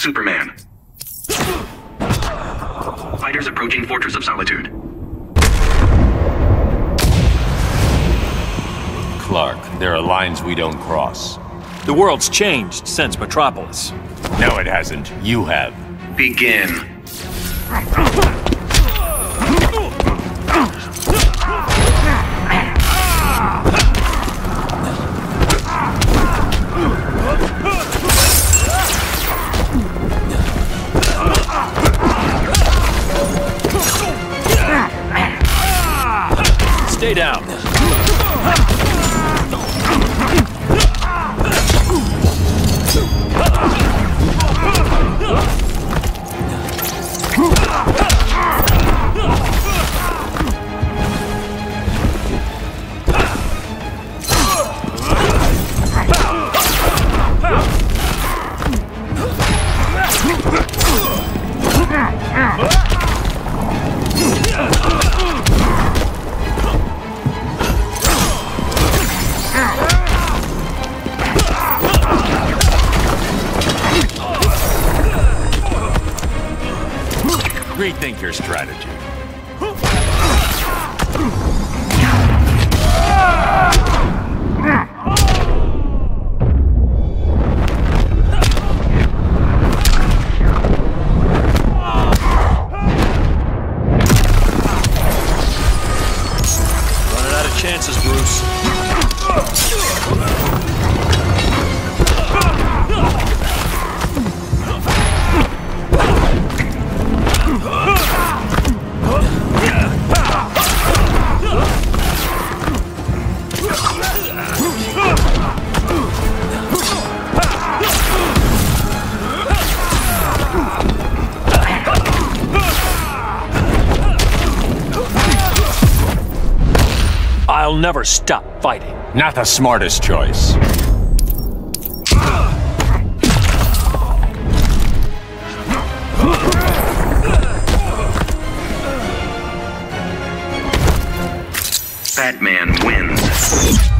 Superman. Fighters approaching Fortress of Solitude. Clark, there are lines we don't cross. The world's changed since Metropolis. No, it hasn't. You have. Begin. Stay down. Rethink your strategy. Chances, Bruce. I'll never stop fighting. Not the smartest choice. Batman wins.